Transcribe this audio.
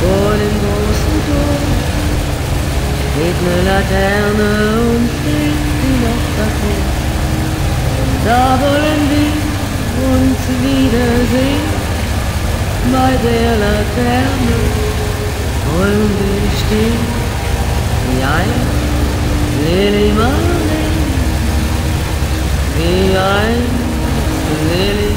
vor dem großen Turm steht eine Laterne und steht die Nacht davor. Da wollen wir uns wiedersehen, bei der Laterne wollen wir stehen, wie ein Lily Marley, wie ein Lily